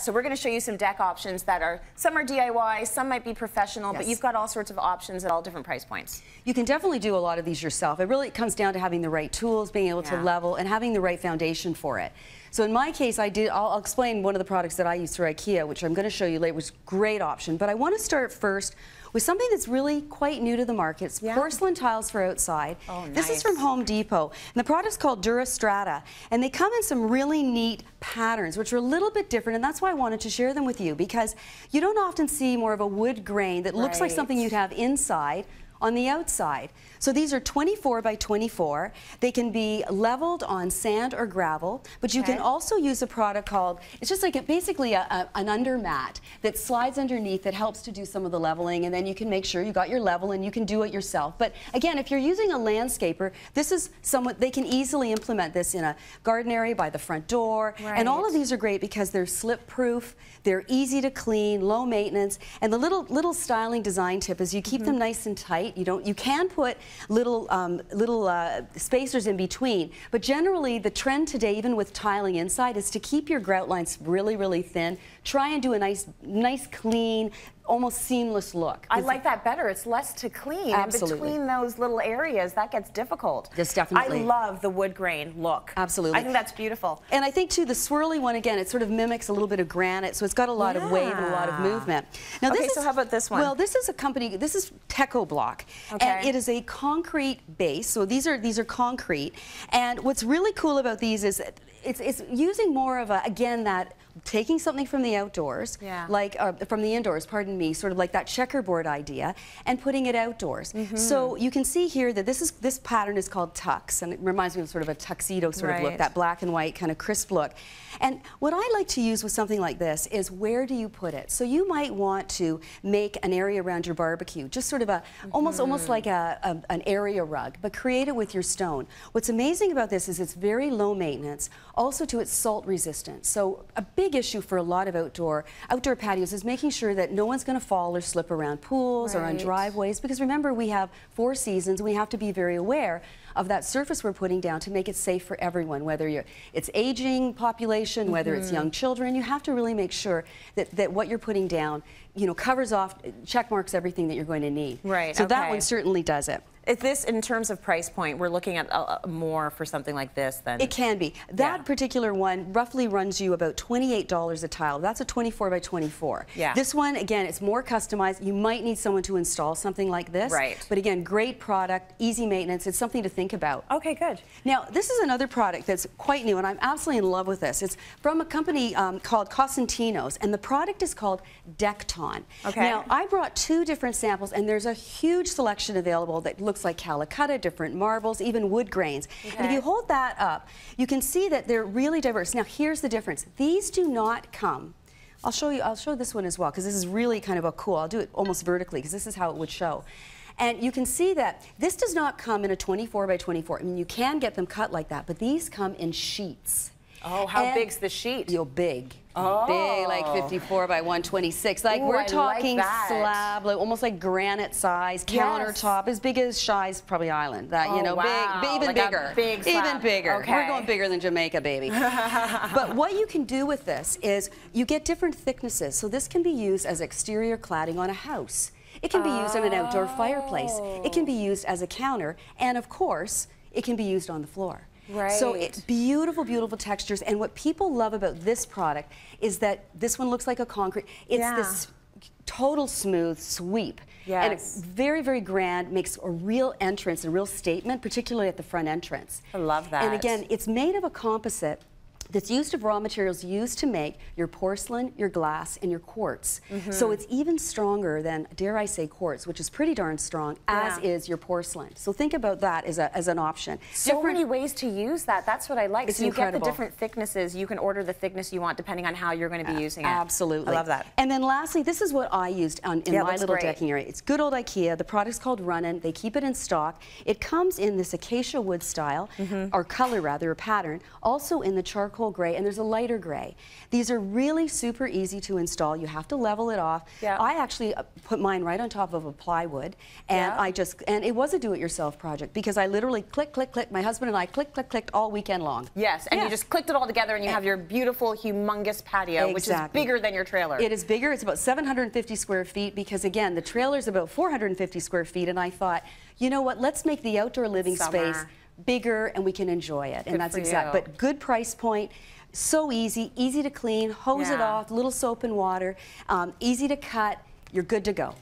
So we're going to show you some deck options that are, some are DIY, some might be professional, yes. but you've got all sorts of options at all different price points. You can definitely do a lot of these yourself. It really comes down to having the right tools, being able yeah. to level, and having the right foundation for it. So in my case, I did, I'll, I'll, explain one of the products that I use through IKEA, which I'm going to show you later, was a great option. But I want to start first with something that's really quite new to the market. It's yeah. porcelain tiles for outside. Oh, nice. This is from Home Depot. And the product's called Durastrata. And they come in some really neat patterns, which are a little bit different. And that's why I wanted to share them with you, because you don't often see more of a wood grain that right. looks like something you'd have inside on the outside. So these are 24 by 24. They can be leveled on sand or gravel, but you okay. can also use a product called, it's just like a, basically a, a, an undermat that slides underneath that helps to do some of the leveling and then you can make sure you got your level and you can do it yourself. But again, if you're using a landscaper, this is somewhat, they can easily implement this in a garden area by the front door. Right. And all of these are great because they're slip proof, they're easy to clean, low maintenance, and the little little styling design tip is you keep mm -hmm. them nice and tight. You don't, you can put little, um, little uh, spacers in between. But generally, the trend today, even with tiling inside, is to keep your grout lines really, really thin. Try and do a nice, nice clean, almost seamless look. I like that better. It's less to clean. Absolutely. And between those little areas, that gets difficult. Yes, definitely. I love the wood grain look. Absolutely. I think that's beautiful. And I think, too, the swirly one, again, it sort of mimics a little bit of granite, so it's got a lot yeah. of wave and a lot of movement. Now, okay, this so is, how about this one? Well, this is a company, this is Techo-Bloc. Okay. And it is a concrete base, so these are, these are concrete. And what's really cool about these is it's, it's using more of a, again, that taking something from the outdoors, yeah. like uh, from the indoors, pardon me, sort of like that checkerboard idea, and putting it outdoors. Mm -hmm. So you can see here that this is this pattern is called tux, and it reminds me of sort of a tuxedo sort right. of look, that black and white kind of crisp look. And what I like to use with something like this is where do you put it? So you might want to make an area around your barbecue, just sort of a mm -hmm. almost almost mm-hmm. like a, a, an area rug, but create it with your stone. What's amazing about this is it's very low maintenance, also to its salt resistance. So a big issue for a lot of outdoor outdoor patios is making sure that no one's going to fall or slip around pools right. or on driveways because remember we have four seasons we have to be very aware of that surface we're putting down to make it safe for everyone, whether you're, it's aging population, mm -hmm. whether it's mm-hmm. young children, you have to really make sure that, that what you're putting down, you know, covers off, check marks everything that you're going to need. Right, So okay. that one certainly does it. If this, in terms of price point, we're looking at uh, more for something like this than... It can be. That yeah. particular one roughly runs you about $28 a tile. That's a 24 by 24. Yeah. This one, again, it's more customized. You might need someone to install something like this. Right. But again, great product, easy maintenance. It's something to think about. Okay, good. Now, this is another product that's quite new, and I'm absolutely in love with this. It's from a company um, called Cosentino's, and the product is called Dekton. Okay. Now, I brought two different samples, and there's a huge selection available that looks looks like Calacatta, different marbles, even wood grains. Okay. And if you hold that up, you can see that they're really diverse. Now here's the difference. These do not come I'll show you, I'll show this one as well, because this is really kind of a cool, I'll do it almost vertically, because this is how it would show. And you can see that this does not come in a 24 by 24. I mean, you can get them cut like that, but these come in sheets. Oh, how and big's the sheet? You're big. Oh. Big, like 54 by 126. Like Ooh, we're talking like slab, like almost like granite size, countertop, yes. as big as Shies probably Island. That oh, you know, wow. big, even like bigger, big even bigger. Okay. We're going bigger than Jamaica, baby. but what you can do with this is you get different thicknesses. So this can be used as exterior cladding on a house. It can be used on an outdoor fireplace. It can be oh. used as a counter, and of course, it can be used on the floor. Right. So it's beautiful, beautiful textures. And what people love about this product is that this one looks like a concrete. It's yeah. this total smooth sweep. Yes. And it's very, very grand, makes a real entrance, a real statement, particularly at the front entrance. I love that. And again, it's made of a composite that's used of raw materials used to make your porcelain, your glass, and your quartz. Mm -hmm. So it's even stronger than, dare I say, quartz, which is pretty darn strong, yeah. as is your porcelain. So think about that as, a, as an option. So different, many ways to use that. That's what I like. It's so you incredible. get the different thicknesses. You can order the thickness you want depending on how you're going to be using it. Absolutely. I love that. And then lastly, this is what I used on, in yeah, my little great. decking area. It's good old IKEA. The product's called Runnen. They keep it in stock. It comes in this acacia wood style, mm -hmm. or color rather, or pattern, also in the charcoal charcoal gray, and there's a lighter gray. These are really super easy to install. You have to level it off. Yeah. I actually uh, put mine right on top of a plywood, and Yeah. I just and it was a do-it-yourself project because I literally click, click, click. My husband and I click, click, clicked all weekend long. Yes, and Yeah. you just clicked it all together and you have your beautiful, humongous patio, which is bigger than your trailer. It is bigger. It's about 750 square feet because, again, the trailer is about 450 square feet. And I thought, you know what? Let's make the outdoor living Summer. space bigger and we can enjoy it. Good and that's for exact. But good price point. So easy, easy to clean, hose it off, little soap and water, um, easy to cut. You're good to go.